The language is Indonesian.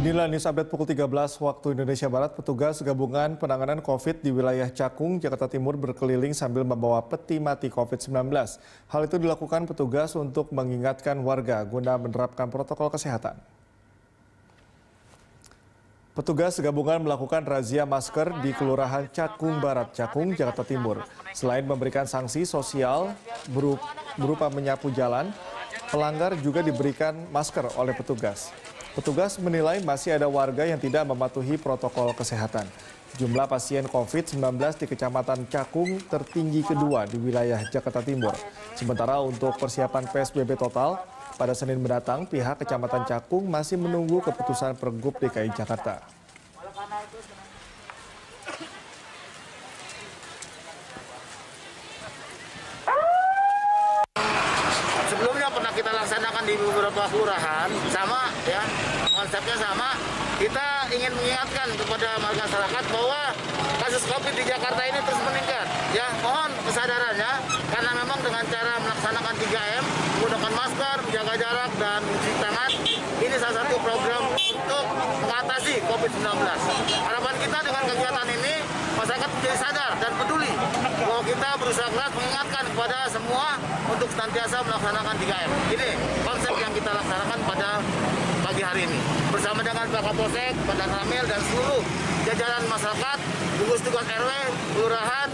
Inilah news update pukul 13 waktu Indonesia Barat. Petugas gabungan penanganan COVID di wilayah Cakung, Jakarta Timur berkeliling sambil membawa peti mati COVID-19. Hal itu dilakukan petugas untuk mengingatkan warga guna menerapkan protokol kesehatan. Petugas gabungan melakukan razia masker di Kelurahan Cakung Barat, Cakung, Jakarta Timur. Selain memberikan sanksi sosial berupa menyapu jalan, pelanggar juga diberikan masker oleh petugas. Petugas menilai masih ada warga yang tidak mematuhi protokol kesehatan. Jumlah pasien COVID-19 di Kecamatan Cakung tertinggi kedua di wilayah Jakarta Timur. Sementara untuk persiapan PSBB total, pada Senin mendatang pihak Kecamatan Cakung masih menunggu keputusan Pergub DKI Jakarta. Kita laksanakan di beberapa kelurahan sama ya konsepnya sama. Kita ingin mengingatkan kepada masyarakat bahwa kasus covid di Jakarta ini terus meningkat. Ya mohon kesadarannya karena memang dengan cara melaksanakan 3M menggunakan masker menjaga jarak dan mencuci tangan ini salah satu program untuk mengatasi covid-19 harapan kita dengan kegiatan ini masyarakat menjadi sadar dan peduli bahwa kita berusaha keras mengingatkan kepada semua untuk senantiasa melaksanakan 3M. Ini konsep yang kita laksanakan pada pagi hari ini. Bersama dengan Pak Kapolsek, Pak Ramil, dan seluruh jajaran masyarakat, gugus tugas RW, kelurahan,